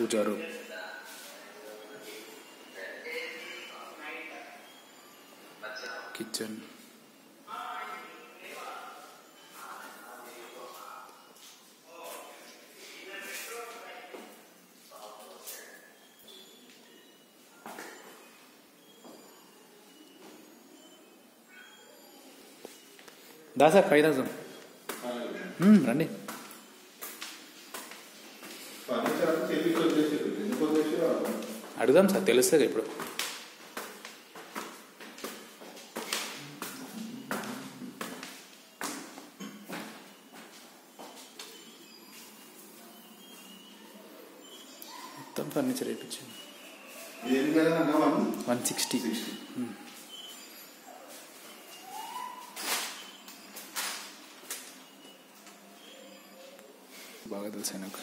పూజా room kitchen దా sir పై దాసం. రండి. అడుగుదాం సార్ తెలుస్తుంది ఇప్పుడు. మొత్తం ఫర్నిచర్ వన్? One sixty. బాగా తెలుసు నాకు